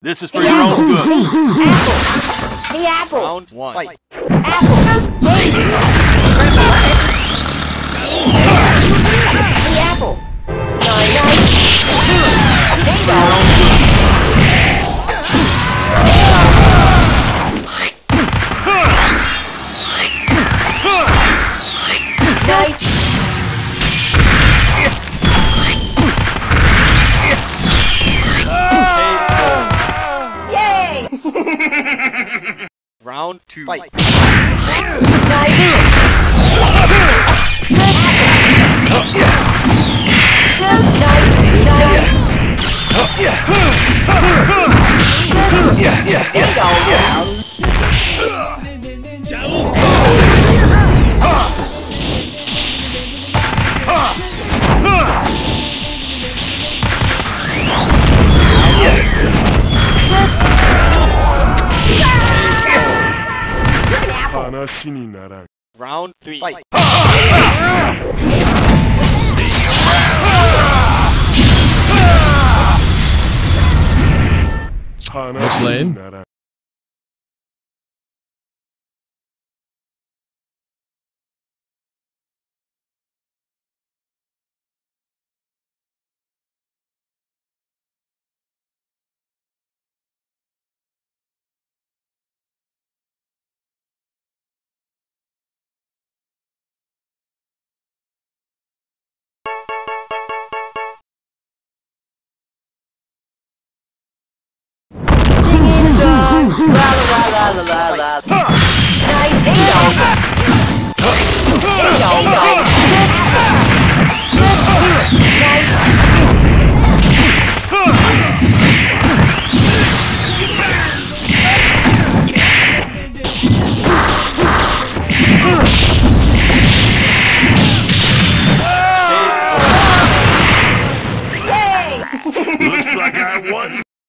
This is for your own good. The apple. Round one. Fight. Apple. Two. Fight. Round three. Fight. Next lane. Looks like I won.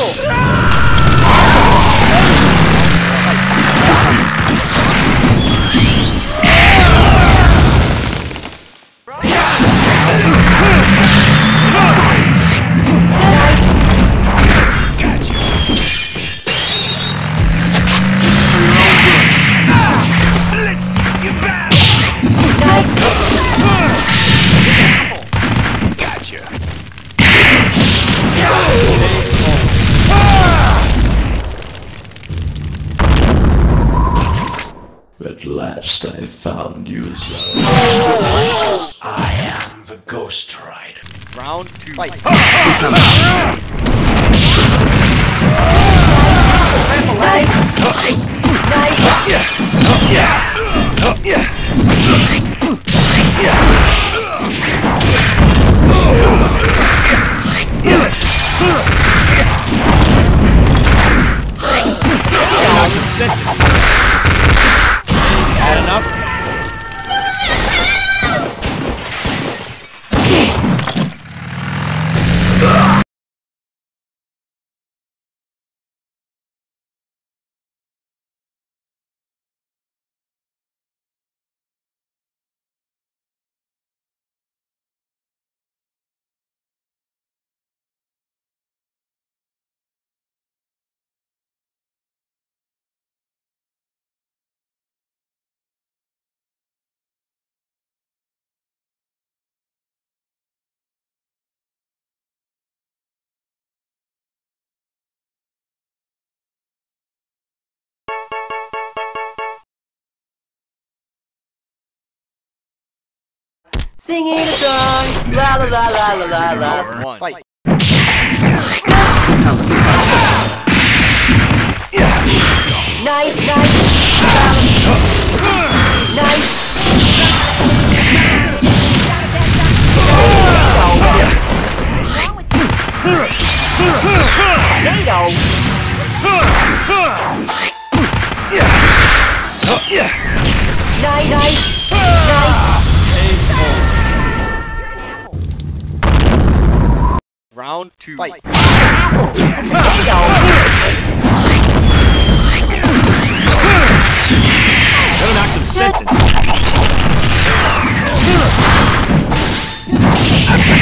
The last I found you, Zoe. I am the Ghost Rider. Round two. Fight. Had Singing a song. La la la la la la la. One. Fight. Nice, nice. Nice. Tornado. Nice, Round two. Fight. Better knock some sense in.